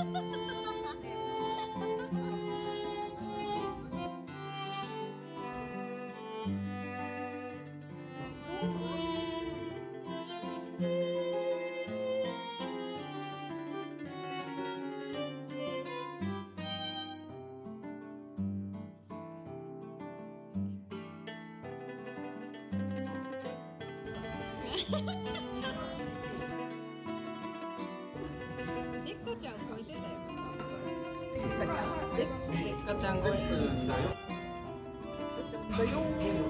Ha ha ha ha! でっかちゃん超えてたよ。でっかちゃん。でっかちゃん超えてた。